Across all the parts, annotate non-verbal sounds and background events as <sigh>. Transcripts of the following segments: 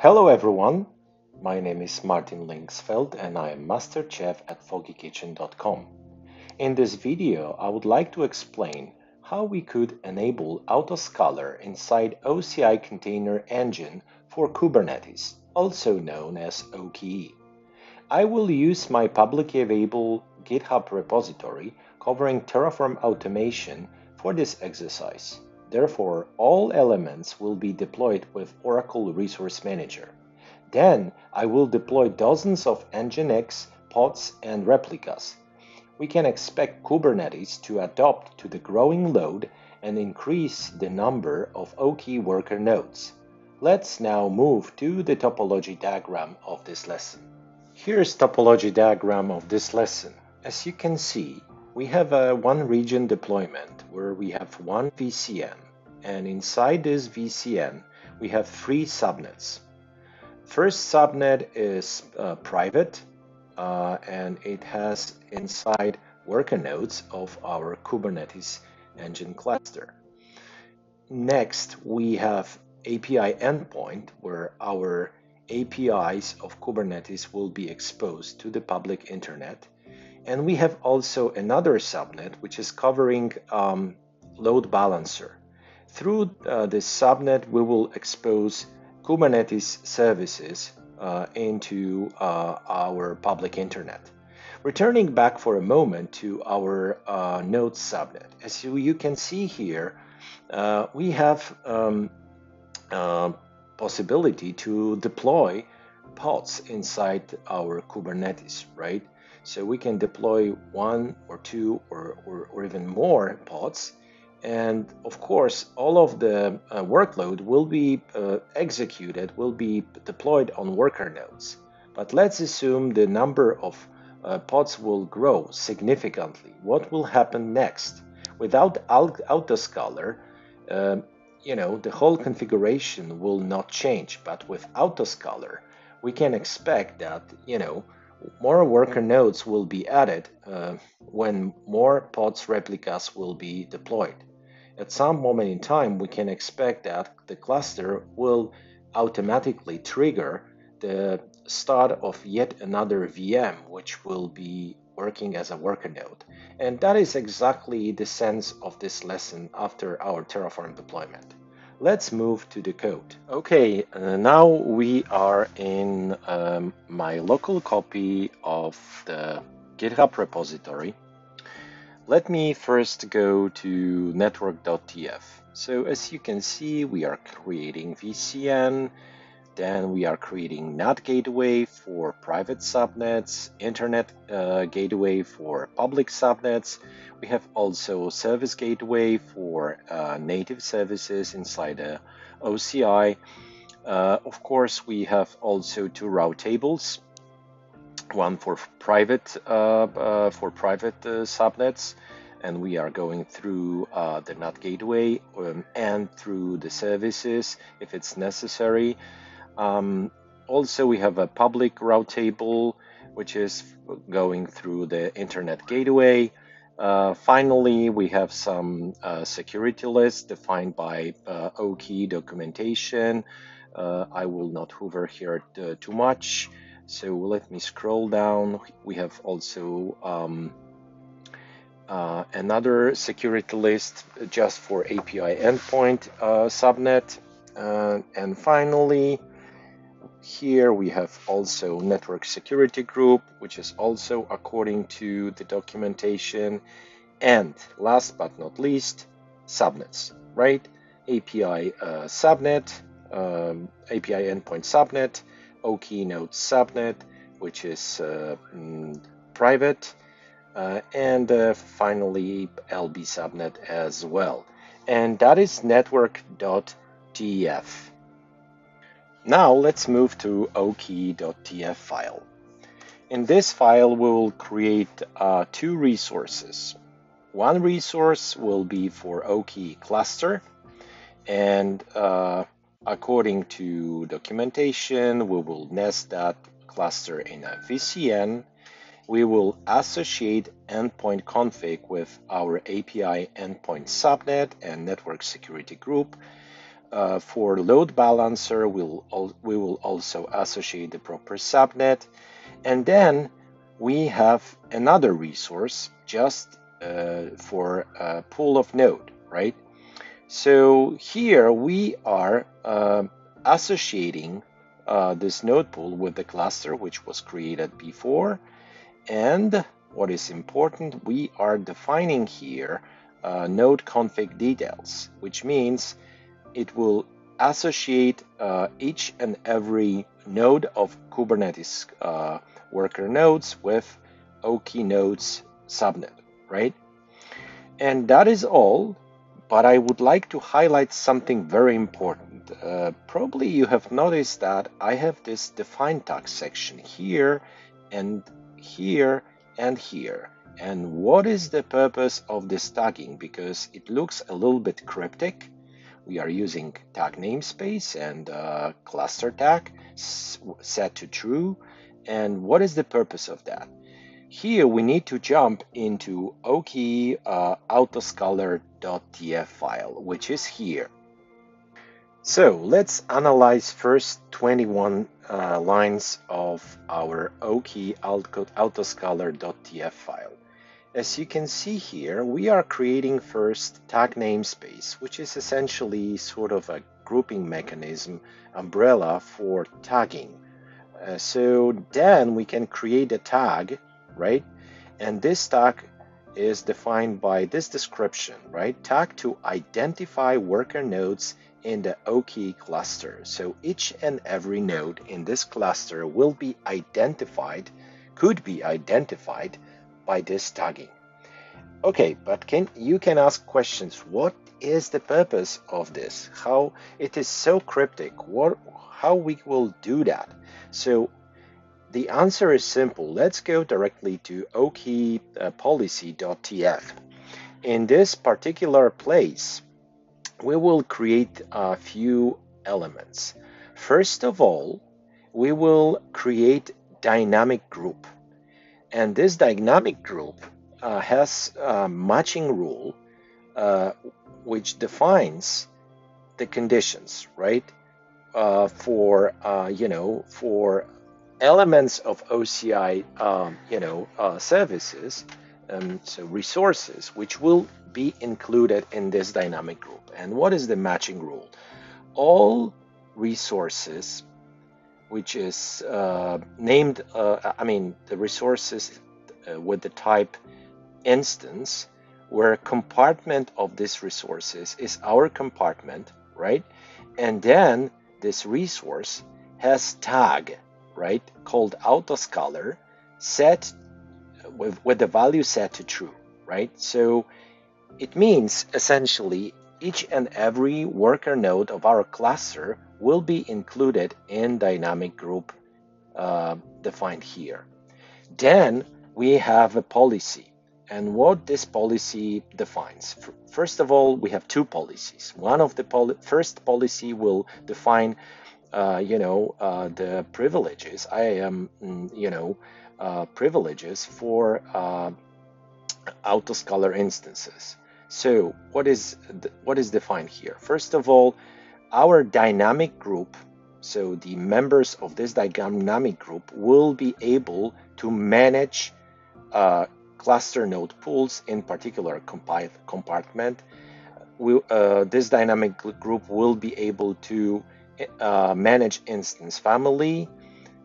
Hello everyone, my name is Martin Linxfeld and I am Master Chef at FoggyKitchen.com. In this video, I would like to explain how we could enable Autoscaler inside OCI Container Engine for Kubernetes, also known as OKE. I will use my publicly available GitHub repository covering Terraform automation for this exercise. Therefore, all elements will be deployed with Oracle Resource Manager. Then I will deploy dozens of Nginx pods and replicas. We can expect Kubernetes to adapt to the growing load and increase the number of OKE worker nodes. Let's now move to the topology diagram of this lesson. Here's topology diagram of this lesson. As you can see, we have a one region deployment where we have one VCN and inside this VCN we have three subnets. First subnet is uh, private uh, and it has inside worker nodes of our Kubernetes engine cluster. Next we have API endpoint where our APIs of Kubernetes will be exposed to the public internet. And we have also another subnet which is covering um, load balancer. Through uh, this subnet, we will expose Kubernetes services uh, into uh, our public internet. Returning back for a moment to our uh, node subnet, as you, you can see here, uh, we have um, uh, possibility to deploy pods inside our Kubernetes, right? So we can deploy one or two or, or, or even more pods. And of course, all of the uh, workload will be uh, executed, will be deployed on worker nodes. But let's assume the number of uh, pods will grow significantly. What will happen next? Without Autoscaler, um, you know, the whole configuration will not change. But with Autoscaler, we can expect that, you know, more worker nodes will be added uh, when more pods replicas will be deployed. At some moment in time, we can expect that the cluster will automatically trigger the start of yet another VM, which will be working as a worker node. And that is exactly the sense of this lesson after our Terraform deployment. Let's move to the code. Okay, uh, now we are in um, my local copy of the GitHub repository. Let me first go to network.tf. So as you can see, we are creating VCN, then we are creating NAT gateway for private subnets, internet uh, gateway for public subnets. We have also service gateway for uh, native services inside the OCI. Uh, of course, we have also two route tables, one for private uh, uh, for private uh, subnets, and we are going through the NAT gateway um, and through the services if it's necessary. Um, also, we have a public route table, which is going through the internet gateway. Uh, finally, we have some uh, security lists defined by uh, OKE documentation. Uh, I will not hover here uh, too much. So let me scroll down. We have also um, uh, another security list just for API endpoint subnet. and finally, here we have also network security group, which is also according to the documentation. And last but not least, subnets, right? API uh, subnet, um, API endpoint subnet, OKE node subnet, which is uh, mm, private, uh, and uh, finally LB subnet as well. And that is network.tf. Now let's move to okey.tf file. In this file, we will create uh, two resources. One resource will be for OKE cluster, and uh, according to documentation, we will nest that cluster in a VCN. We will associate endpoint config with our API endpoint subnet and network security group uh, for load balancer, we'll we will also associate the proper subnet. And then we have another resource just uh, for a pool of node, right? So here we are uh, associating uh, this node pool with the cluster which was created before. And what is important, we are defining here uh, node config details, which means it will associate uh, each and every node of Kubernetes uh, worker nodes with OKE nodes subnet, right? And that is all, but I would like to highlight something very important. Uh, probably you have noticed that I have this define tag section here and here and here. And what is the purpose of this tagging? Because it looks a little bit cryptic. We are using tag namespace and uh, cluster tag set to true. And what is the purpose of that? Here we need to jump into OKE uh, autoscaler.tf file, which is here. So let's analyze first 21 uh, lines of our OKE autoscaler.tf file. As you can see here, we are creating first tag namespace, which is essentially sort of a grouping mechanism umbrella for tagging. Uh, so then we can create a tag, right? And this tag is defined by this description, right? Tag to identify worker nodes in the OKE cluster. So each and every node in this cluster will be identified, could be identified by this tagging. Okay, but can you can ask questions. What is the purpose of this? How it is so cryptic? What how we will do that? So the answer is simple. Let's go directly to okeypolicy.tf. Uh, In this particular place, we will create a few elements. First of all, we will create dynamic group. And this dynamic group uh, has a matching rule uh, which defines the conditions, right? Uh, for uh, you know for elements of OCI, um, you know, uh, services, um, so resources, which will be included in this dynamic group. And what is the matching rule? All resources, which is uh, named, uh, I mean, the resources uh, with the type instance, where a compartment of these resources is our compartment, right? And then this resource has tag, right, called autoscaler set with, with the value set to true, right? So it means essentially each and every worker node of our cluster will be included in dynamic group uh, defined here. Then we have a policy and what this policy defines. First of all, we have two policies. One of the poli first policy will define, uh, you know, uh, the privileges. I am, mm, you know, uh, privileges for uh, autoscaler instances. So what is what is defined here? First of all, our dynamic group, so the members of this dynamic group will be able to manage uh, cluster node pools, in particular compartment. We, uh, this dynamic group will be able to uh, manage instance family,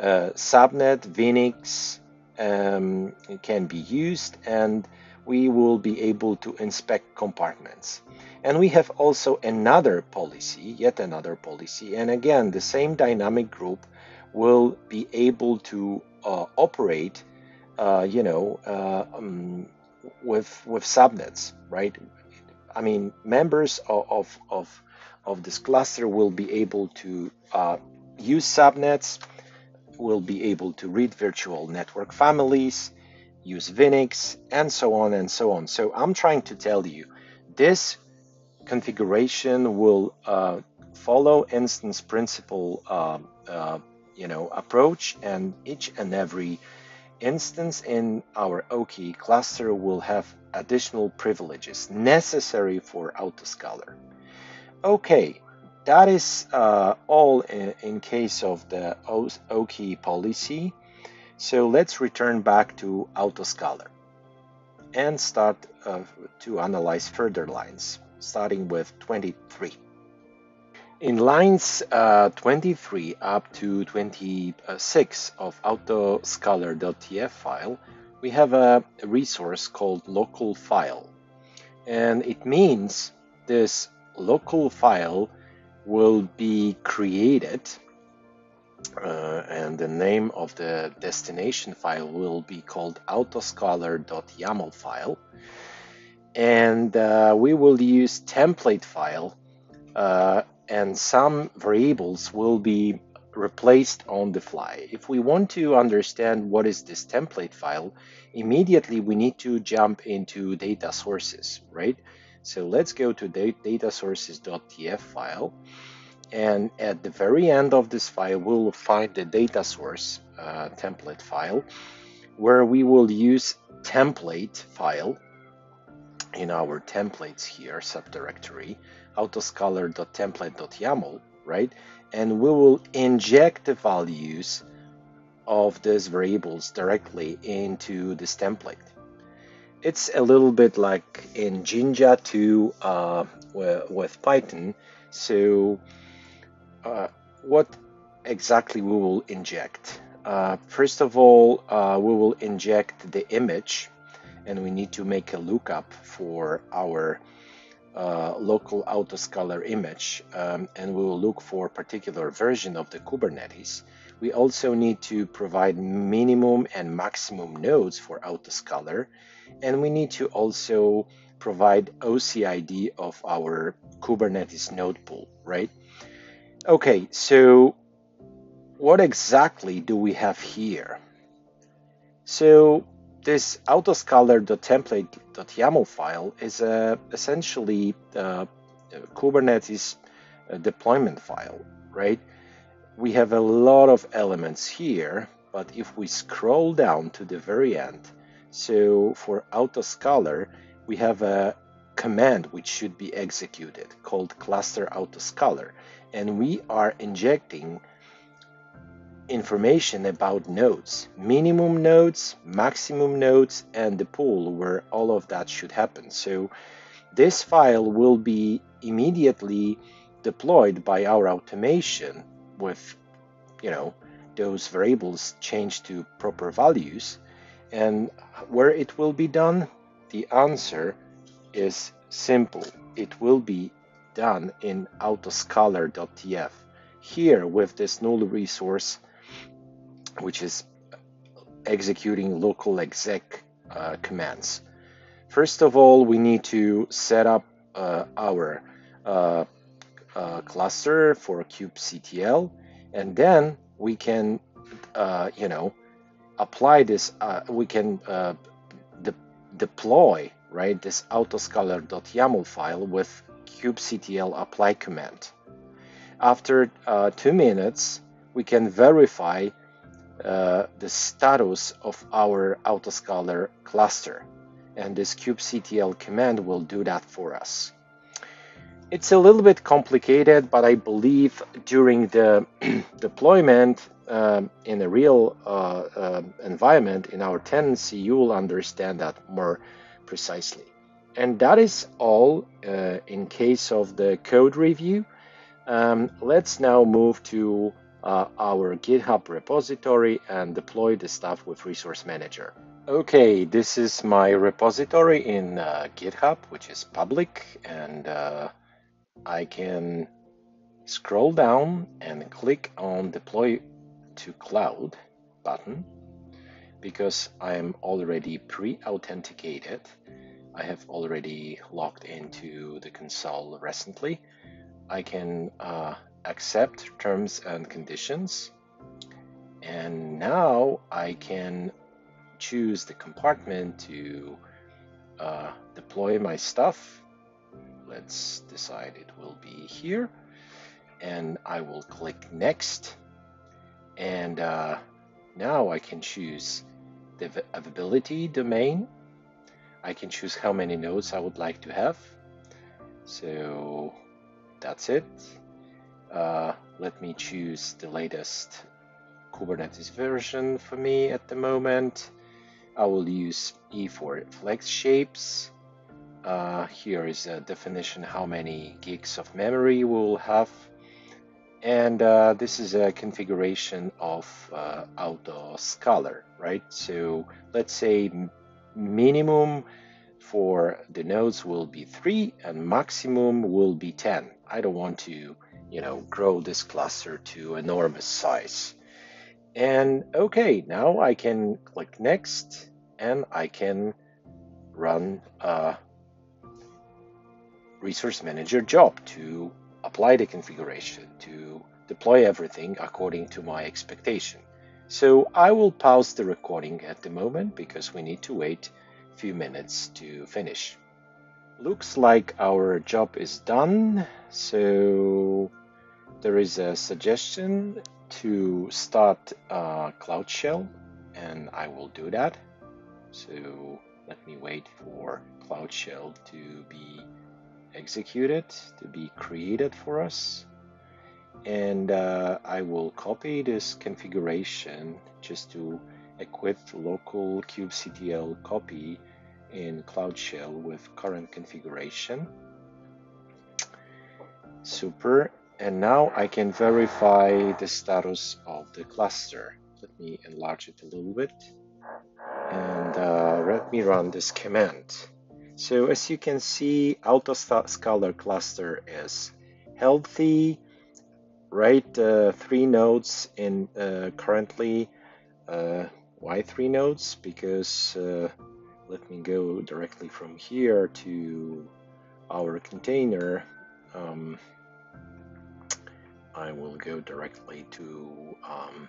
uh, subnet, VNICs um, can be used, and we will be able to inspect compartments. And we have also another policy, yet another policy. And again, the same dynamic group will be able to uh, operate, uh, you know, uh, um, with with subnets, right? I mean, members of of of, this cluster will be able to uh, use subnets, will be able to read virtual network families, use VNICs, and so on and so on. So I'm trying to tell you, this configuration will uh, follow instance principal, uh, uh, you know, approach, and each and every instance in our OKE cluster will have additional privileges necessary for autoscaler. Okay, that is uh, all in, in, case of the OKE policy. So let's return back to Autoscaler and start uh, to analyze further lines, starting with 23. In lines uh, 23 up to 26 of autoscaler.tf file, we have a resource called local file. And it means this local file will be created uh, and the name of the destination file will be called autoscaler.yaml file and uh, we will use template file uh, and some variables will be replaced on the fly. If we want to understand what is this template file, immediately we need to jump into data sources, right? So let's go to data sources.tf file. And at the very end of this file, we'll find the data source uh, template file where we will use template file in our templates here subdirectory autoscaler.template.yaml, right? And we will inject the values of these variables directly into this template. It's a little bit like in Jinja 2 uh, with Python. So uh, what exactly we will inject? Uh, first of all, uh, we will inject the image and we need to make a lookup for our uh, local autoscaler image um, and we will look for a particular version of the Kubernetes. We also need to provide minimum and maximum nodes for autoscaler and we need to also provide OCID of our Kubernetes node pool, right? Okay, so what exactly do we have here? So this autoscaler.template.yaml file is a, essentially a Kubernetes uh, deployment file, right? We have a lot of elements here, but if we scroll down to the very end, so for autoscaler, we have a command which should be executed called cluster autoscaler, and we are injecting information about nodes, minimum nodes, maximum nodes, and the pool where all of that should happen. So this file will be immediately deployed by our automation with, you know, those variables changed to proper values. And where it will be done, the answer is simple. It will be done in autoscaler.tf. Here with this null resource which is executing local exec uh, commands. First of all, we need to set up uh, our uh, uh cluster for kubectl, and then we can, uh, you know, apply this. Uh, we can de deploy right this autoscaler.yaml file with kubectl apply command. After two minutes, we can verify uh, the status of our autoscaler cluster. And this kubectl command will do that for us. It's a little bit complicated, but I believe during the <clears throat> deployment um, in a real uh, uh, environment in our tenancy, you will understand that more precisely. And that is all uh, in case of the code review. Um, let's now move to uh, our GitHub repository and deploy the stuff with Resource Manager. Okay, this is my repository in uh, GitHub, which is public, and uh, I can scroll down and click on Deploy to Cloud button because I'm already pre-authenticated. I have already logged into the console recently. I can uh, accept terms and conditions. And now I can choose the compartment to uh, deploy my stuff. Let's decide it will be here. And I will click next. And uh, now I can choose the availability domain. I can choose how many nodes I would like to have. So that's it Uh, let me choose the latest Kubernetes version for me at the moment. I will use E for flex shapes. Uh, here is a definition how many gigs of memory we'll have. And uh, this is a configuration of uh, autoscaler, right? So let's say minimum for the nodes will be three and maximum will be 10. I don't want to, you know, grow this cluster to enormous size. And okay, now I can click next and I can run a resource manager job to apply the configuration, to deploy everything according to my expectation. So I will pause the recording at the moment because we need to wait a few minutes to finish. Looks like our job is done, so there is a suggestion to start a Cloud Shell, and I will do that. So let me wait for Cloud Shell to be executed, to be created for us. And uh, I will copy this configuration just to equip local kubectl copy in Cloud Shell with current configuration. Super. And now I can verify the status of the cluster. Let me enlarge it a little bit. And uh, let me run this command. So as you can see, Autoscaler cluster is healthy, right? Uh, three nodes in uh, currently uh, why three nodes? Because uh, let me go directly from here to our container. Um, I will go directly to um,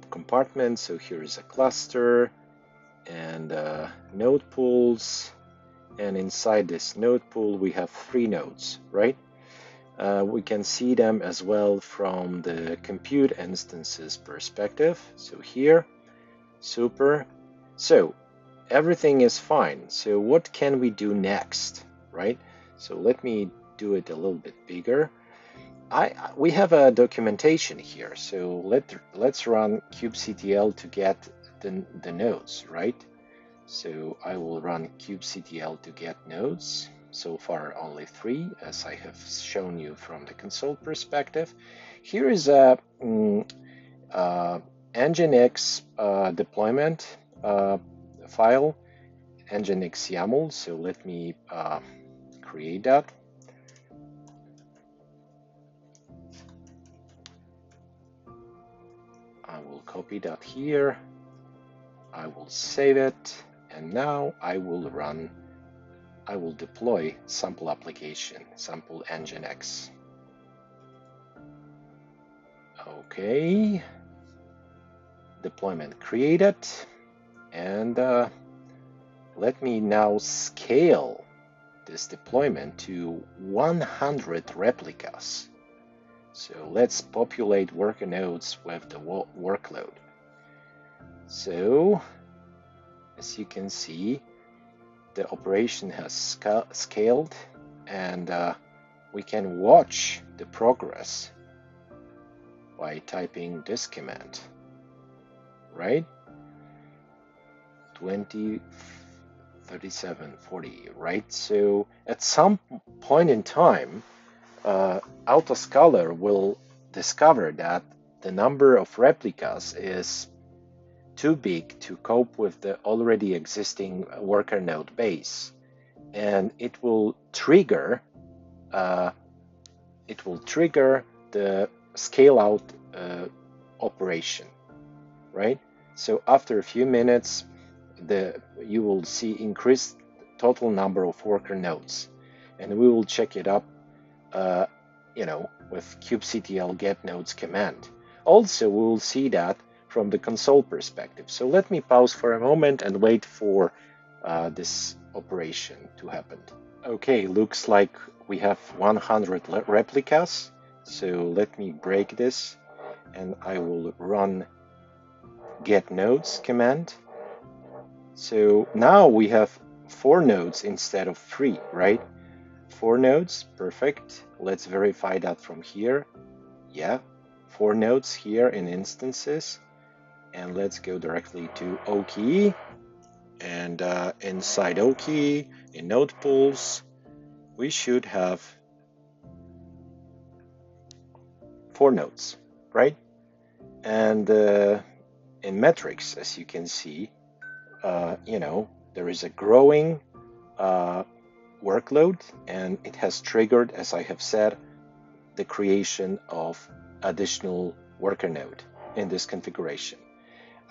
the compartment. So here is a cluster and uh, node pools. And inside this node pool, we have three nodes, right? Uh, we can see them as well from the compute instances perspective. So here, super. So everything is fine. So what can we do next, right? So let me do it a little bit bigger. I we have a documentation here. So let let's run kubectl to get the, the nodes, right? So I will run kubectl to get nodes. So far only three, as I have shown you from the console perspective. Here is a mm, uh, Nginx uh, deployment uh, file, Nginx YAML. So let me uh, create that. I will copy that here. I will save it. And now I will run, I will deploy sample application, sample Nginx. Okay, deployment created. And uh, let me now scale this deployment to 100 replicas. So let's populate worker nodes with the workload. So as you can see, the operation has sca scaled and uh, we can watch the progress by typing this command, right? 20, 37, 40, right? So at some point in time, uh, Autoscaler will discover that the number of replicas is too big to cope with the already existing worker node base. And it will trigger uh, it will trigger the scale out uh, operation, right? So after a few minutes, the you will see increased total number of worker nodes, and we will check it up, uh, you know, with kubectl get nodes command. Also, we will see that from the console perspective. So let me pause for a moment and wait for uh, this operation to happen. Okay, looks like we have 100 replicas. So let me break this and I will run get nodes command. So now we have four nodes instead of three, right? four nodes, perfect. Let's verify that from here. Yeah, four nodes here in instances. And let's go directly to OKE. And uh, inside OKE, in node pools, we should have four nodes, right? And uh, in metrics, as you can see, uh, you know, there is a growing uh, workload and it has triggered, as I have said, the creation of additional worker node in this configuration.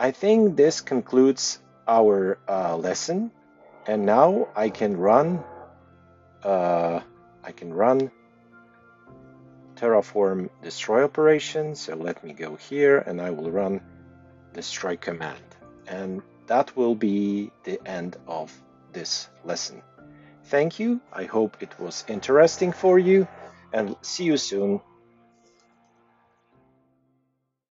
I think this concludes our uh, lesson and now I can run uh, I can run Terraform destroy operation. So let me go here and I will run destroy command. And that will be the end of this lesson. Thank you. I hope it was interesting for you and see you soon